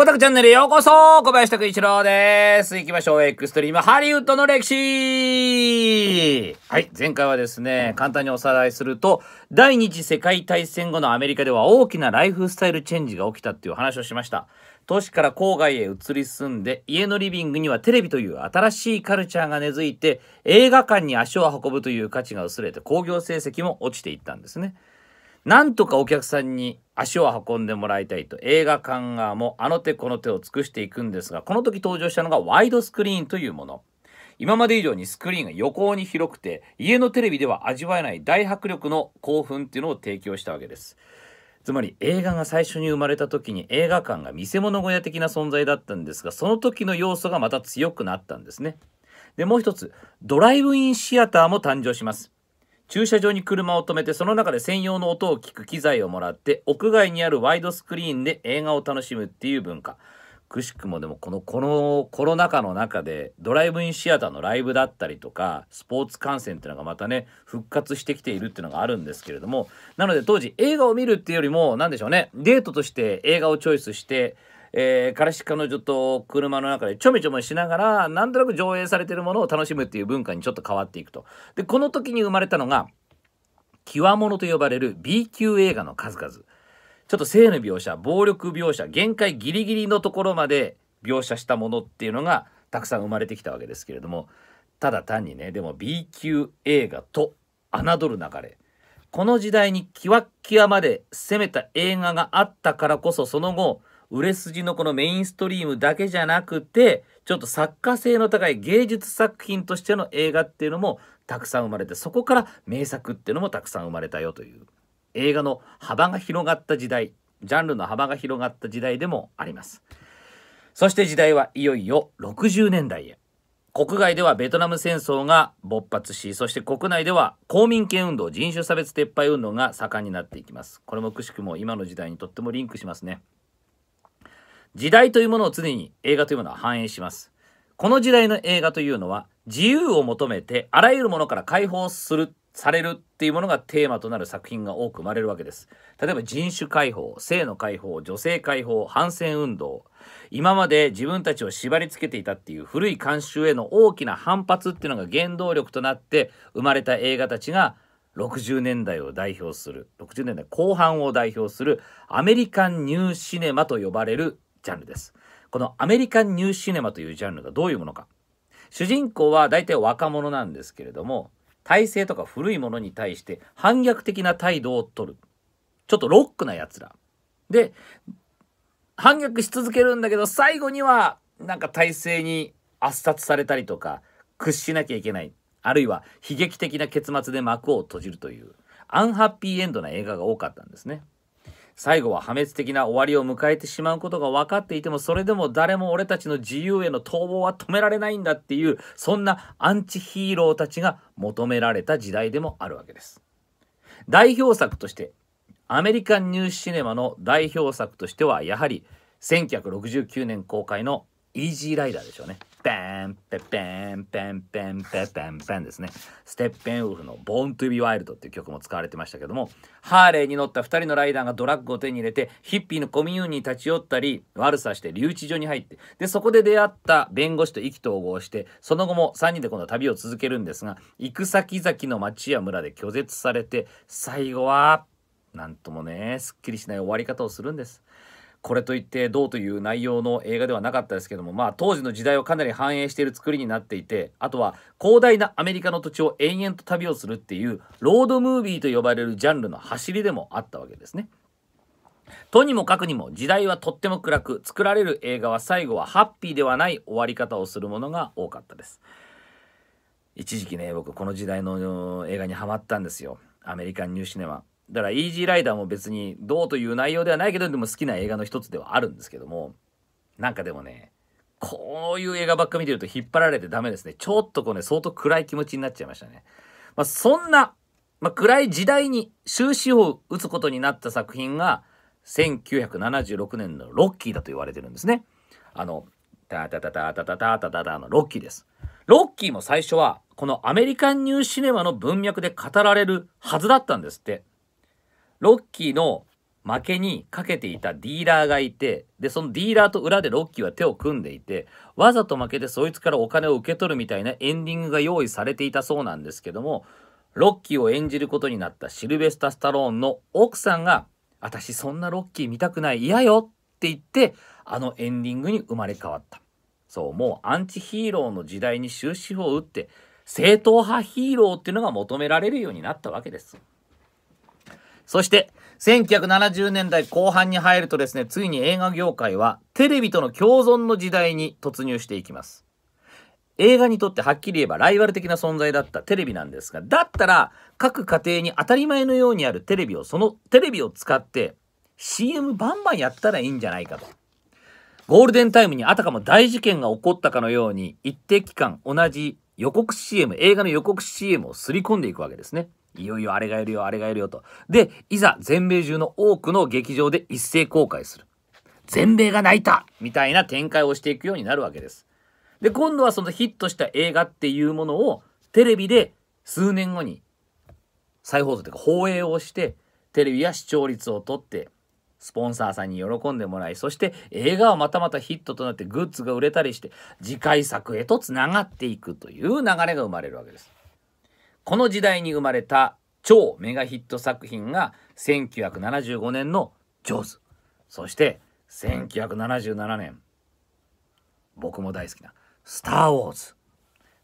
ばたくチャンネルへようこそ。小林拓一郎です。行きましょう。エクストリームハリウッドの歴史。はい。前回はですね簡単におさらいすると第二次世界大戦後のアメリカでは大きなライフスタイルチェンジが起きたっていう話をしました。都市から郊外へ移り住んで家のリビングにはテレビという新しいカルチャーが根付いて映画館に足を運ぶという価値が薄れて興行成績も落ちていったんですね。なんとかお客さんに足を運んでもらいたいと。映画館側もあの手この手を尽くしていくんですがこの時登場したのがワイドスクリーンというもの。今まで以上にスクリーンが横に広くて家のテレビでは味わえない大迫力の興奮っていうのを提供したわけです。つまり映画が最初に生まれた時に映画館が見せ物小屋的な存在だったんですがその時の要素がまた強くなったんですね。でもう一つドライブインシアターも誕生します。駐車場に車を止めてその中で専用の音を聞く機材をもらって屋外にあるワイドスクリーンで映画を楽しむっていう文化。くしくもでもこのこのコロナ禍の中でドライブインシアターのライブだったりとかスポーツ観戦っていうのがまたね復活してきているっていうのがあるんですけれども。なので当時映画を見るっていうよりも何でしょうねデートとして映画をチョイスしてえー、彼氏彼女と車の中でちょめちょめしながらなんとなく上映されてるものを楽しむっていう文化にちょっと変わっていくと。でこの時に生まれたのが極物と呼ばれる B 級映画の数々。ちょっと性の描写暴力描写限界ギリギリのところまで描写したものっていうのがたくさん生まれてきたわけですけれどもただ単にねでも B 級映画と侮る流れこの時代にキワッキワまで攻めた映画があったからこそその後売れ筋のこのメインストリームだけじゃなくてちょっと作家性の高い芸術作品としての映画っていうのもたくさん生まれてそこから名作っていうのもたくさん生まれたよという映画の幅が広がった時代ジャンルの幅が広がった時代でもあります。そして時代はいよいよ60年代へ。国外ではベトナム戦争が勃発しそして国内では公民権運動人種差別撤廃運動が盛んになっていきます。これもくしくも今の時代にとってもリンクしますね。時代というものを常に映画というものは反映します。この時代の映画というのは自由を求めてあらゆるものから解放するされるっていうものがテーマとなる作品が多く生まれるわけです。例えば人種解放性の解放女性解放反戦運動。今まで自分たちを縛り付けていたっていう古い慣習への大きな反発っていうのが原動力となって生まれた映画たちが60年代を代表する60年代後半を代表するアメリカンニューシネマと呼ばれるジャンルです。このアメリカンニューシネマというジャンルがどういうものか。主人公は大体若者なんですけれども体制とか古いものに対して反逆的な態度をとる。ちょっとロックなやつら。で反逆し続けるんだけど最後にはなんか体制に圧殺されたりとか屈しなきゃいけない。あるいは悲劇的な結末で幕を閉じるというアンハッピーエンドな映画が多かったんですね。最後は破滅的な終わりを迎えてしまうことが分かっていてもそれでも誰も俺たちの自由への逃亡は止められないんだっていうそんなアンチヒーローたちが求められた時代でもあるわけです。代表作としてアメリカンニューシネマの代表作としてはやはり1969年公開のイージーライダーでしょうね。ペンペペンペンペンペペンペンですね。ステッペンウルフの「ボーン・トゥ・ビ・ワイルド」っていう曲も使われてましたけどもハーレーに乗った2人のライダーがドラッグを手に入れてヒッピーのコミューンに立ち寄ったり悪さして留置所に入ってでそこで出会った弁護士と意気投合してその後も3人で今度は旅を続けるんですが行く先々の町や村で拒絶されて最後はなんともねすっきりしない終わり方をするんです。これといってどうという内容の映画ではなかったですけどもまあ当時の時代をかなり反映している作りになっていてあとは広大なアメリカの土地を延々と旅をするっていうロードムービーと呼ばれるジャンルの走りでもあったわけですね。とにもかくにも時代はとっても暗く作られる映画は最後はハッピーではない終わり方をするものが多かったです。一時期ね僕この時代の映画にハマったんですよ。アメリカンニューシネマだからイージーライダーも別にどうという内容ではないけどでも好きな映画の一つではあるんですけどもなんかでもねこういう映画ばっか見てると引っ張られてダメですね。ちょっとこうね相当暗い気持ちになっちゃいましたね、まあ、そんな、まあ、暗い時代に終止を打つことになった作品が1976年のロッキーだと言われてるんですね。あのタタタタタタタタタタのロッキーです。ロッキーも最初はこのアメリカンニューシネマの文脈で語られるはずだったんですって。ロッキーの負けにかけていたディーラーがいてでそのディーラーと裏でロッキーは手を組んでいてわざと負けてそいつからお金を受け取るみたいなエンディングが用意されていたそうなんですけどもロッキーを演じることになったシルベスタ・スタローンの奥さんが「私そんなロッキー見たくない嫌よ」って言ってあのエンディングに生まれ変わった。そうもうアンチヒーローの時代に終止符を打って正統派ヒーローっていうのが求められるようになったわけです。そして1970年代後半に入るとですねついに映画業界はテレビとの共存の時代に突入していきます。映画にとってはっきり言えばライバル的な存在だったテレビなんですがだったら各家庭に当たり前のようにあるテレビをそのテレビを使って CM バンバンやったらいいんじゃないかと。ゴールデンタイムにあたかも大事件が起こったかのように一定期間同じ予告 CM 映画の予告 CM をすり込んでいくわけですね。いよいよあれがやるよあれがやるよと。でいざ全米中の多くの劇場で一斉公開する。全米が泣いたみたいな展開をしていくようになるわけです。で今度はそのヒットした映画っていうものをテレビで数年後に再放送というか放映をしてテレビや視聴率を取ってスポンサーさんに喜んでもらいそして映画はまたまたヒットとなってグッズが売れたりして次回作へとつながっていくという流れが生まれるわけです。この時代に生まれた超メガヒット作品が1975年の「ジョーズ」そして1977年。僕も大好きな「スター・ウォーズ」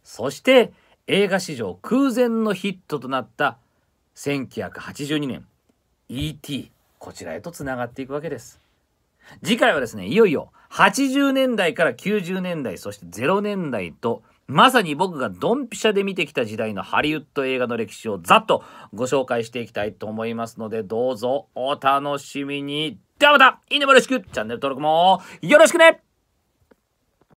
そして映画史上空前のヒットとなった1982年「E.T.」こちらへとつながっていくわけです。次回はですねいよいよ80年代から90年代そして0年代とまさに僕がドンピシャで見てきた時代のハリウッド映画の歴史をざっとご紹介していきたいと思いますのでどうぞお楽しみに。ではまたいいねもよろしく。チャンネル登録もよろしくね。